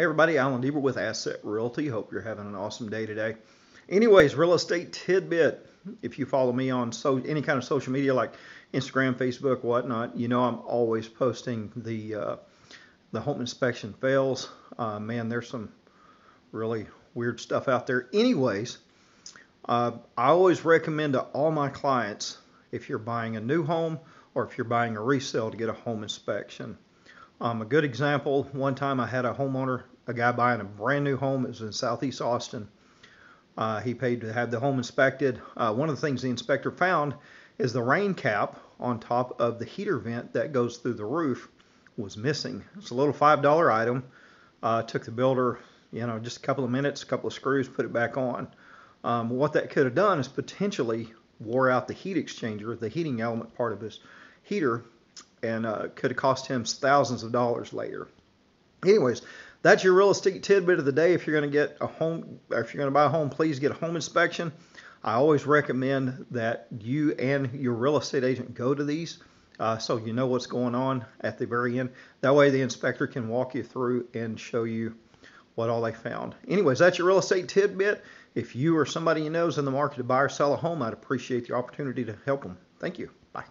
Hey everybody, Allen Deaver with Asset Realty. Hope you're having an awesome day today. Anyways, real estate tidbit. If you follow me on so any kind of social media like Instagram, Facebook, whatnot, you know I'm always posting the uh, the home inspection fails. Uh, man, there's some really weird stuff out there. Anyways, uh, I always recommend to all my clients if you're buying a new home or if you're buying a resale to get a home inspection. Um, a good example, one time I had a homeowner, a guy buying a brand new home. It was in Southeast Austin. Uh, he paid to have the home inspected. Uh, one of the things the inspector found is the rain cap on top of the heater vent that goes through the roof was missing. It's a little $5 item. Uh, took the builder, you know, just a couple of minutes, a couple of screws, put it back on. Um, what that could have done is potentially wore out the heat exchanger, the heating element part of his heater, and uh, could have cost him thousands of dollars later. Anyways, that's your real estate tidbit of the day. If you're going to get a home, if you're going to buy a home, please get a home inspection. I always recommend that you and your real estate agent go to these uh, so you know what's going on at the very end. That way, the inspector can walk you through and show you what all they found. Anyways, that's your real estate tidbit. If you or somebody you know is in the market to buy or sell a home, I'd appreciate the opportunity to help them. Thank you. Bye.